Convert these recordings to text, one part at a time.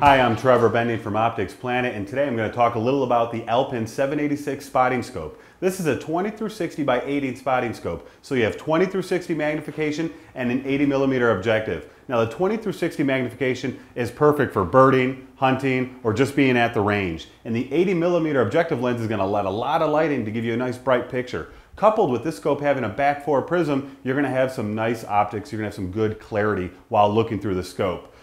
Hi, I'm Trevor Bending from Optics Planet, and today I'm going to talk a little about the Alpen 786 spotting scope. This is a 20 through 60 by 80 spotting scope, so you have 20 through 60 magnification and an 80 millimeter objective. Now the 20 through 60 magnification is perfect for birding, hunting, or just being at the range. And the 80 millimeter objective lens is going to let a lot of light in to give you a nice bright picture. Coupled with this scope having a BAK4 prism, you're going to have some nice optics, you're going to have some good clarity while looking through the scope.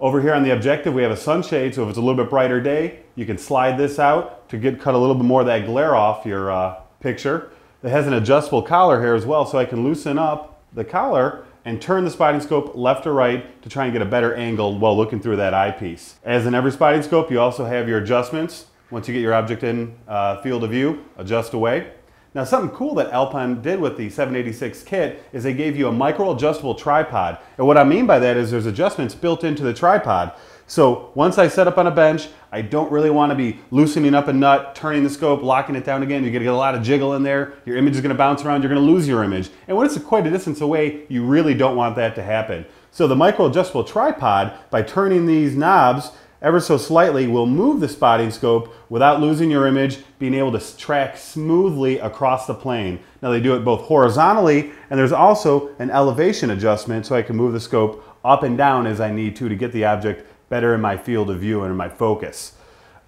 Over here on the objective, we have a sunshade, so if it's a little bit brighter day, you can slide this out to get cut a little bit more of that glare off your uh, picture. It has an adjustable collar here as well, so I can loosen up the collar and turn the spotting scope left or right to try and get a better angle while looking through that eyepiece. As in every spotting scope, you also have your adjustments. Once you get your object in uh, field of view, adjust away. Now something cool that Alpen did with the 786 kit is they gave you a micro adjustable tripod. And what I mean by that is there's adjustments built into the tripod. So once I set up on a bench, I don't really want to be loosening up a nut, turning the scope, locking it down again. You're to get a lot of jiggle in there. Your image is going to bounce around. You're going to lose your image. And when it's quite a distance away, you really don't want that to happen. So the micro adjustable tripod, by turning these knobs, ever so slightly will move the spotting scope without losing your image, being able to track smoothly across the plane. Now they do it both horizontally and there's also an elevation adjustment so I can move the scope up and down as I need to to get the object better in my field of view and in my focus.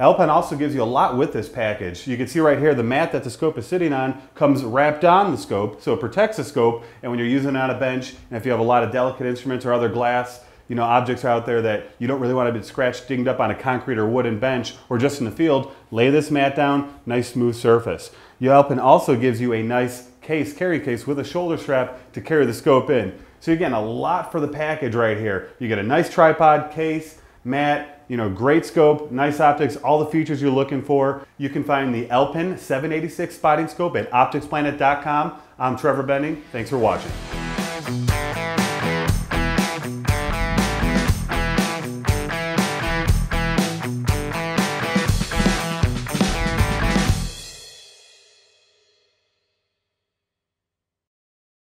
Alpen also gives you a lot with this package. You can see right here the mat that the scope is sitting on comes wrapped on the scope so it protects the scope and when you're using it on a bench and if you have a lot of delicate instruments or other glass you know, objects are out there that you don't really want to be scratched, dinged up on a concrete or wooden bench or just in the field, lay this mat down, nice smooth surface. Alpen also gives you a nice case, carry case with a shoulder strap to carry the scope in. So again, a lot for the package right here. You get a nice tripod, case, mat, you know, great scope, nice optics, all the features you're looking for. You can find the Alpen 786 spotting scope at opticsplanet.com. I'm Trevor Bending. Thanks for watching.